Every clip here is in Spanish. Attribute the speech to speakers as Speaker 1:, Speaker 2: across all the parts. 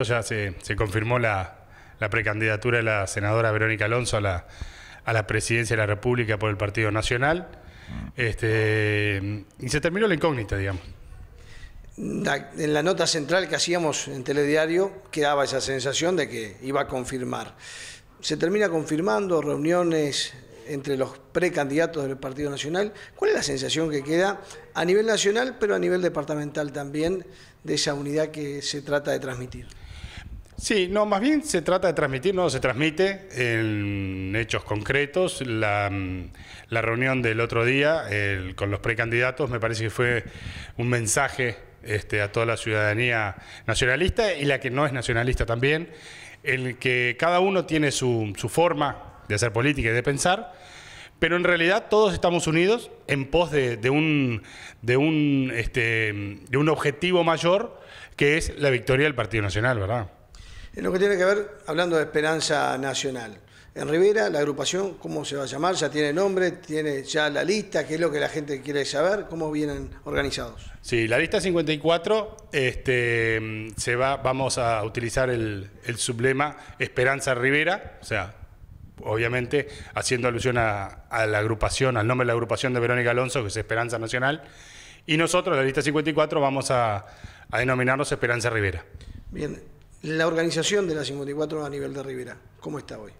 Speaker 1: Ya se, confirmó la, precandidatura de la senadora Verónica Alonso a la, a la presidencia de la República por el Partido Nacional. Este, y se terminó la incógnita, digamos.
Speaker 2: En la nota central que hacíamos en Telediario quedaba esa sensación de que iba a confirmar. Se termina confirmando reuniones entre los precandidatos del Partido Nacional. ¿Cuál es la sensación que queda a nivel nacional, pero a nivel departamental también, de esa unidad que se trata de transmitir?
Speaker 1: Sí, no, más bien se trata de transmitir, no, se transmite en hechos concretos. La, la reunión del otro día el, con los precandidatos me parece que fue un mensaje este, a toda la ciudadanía nacionalista y la que no es nacionalista también, en que cada uno tiene su, su forma de hacer política y de pensar, pero en realidad todos estamos unidos en pos de, de un, de, un, este, de un objetivo mayor que es la victoria del Partido Nacional, ¿verdad?
Speaker 2: En lo que tiene que ver, hablando de esperanza nacional, en Rivera, la agrupación, ¿cómo se va a llamar? ¿Ya tiene nombre? ¿Tiene ya la lista? ¿Qué es lo que la gente quiere saber? ¿Cómo vienen organizados?
Speaker 1: Sí, la lista 54, este, se va, vamos a utilizar el, el sublema Esperanza Rivera, o sea, obviamente haciendo alusión a, a, la agrupación, al nombre de la agrupación de Verónica Alonso, que es Esperanza Nacional, y nosotros, la lista 54, vamos a, a denominarnos Esperanza Rivera.
Speaker 2: Bien, la organización de la 54 a nivel de Rivera, ¿cómo está hoy?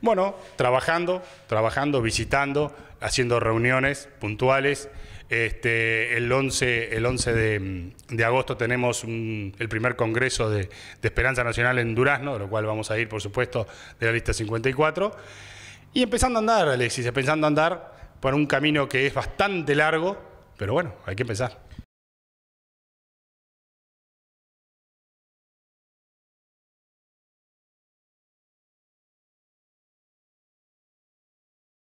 Speaker 1: Bueno, trabajando, trabajando, visitando, haciendo reuniones puntuales. Este, el 11, el 11 de, agosto tenemos un, el primer congreso de, de, Esperanza Nacional en Durazno, de lo cual vamos a ir, por supuesto, de la lista 54. Y empezando a andar, Alexis, empezando a andar por un camino que es bastante largo, pero bueno, hay que empezar.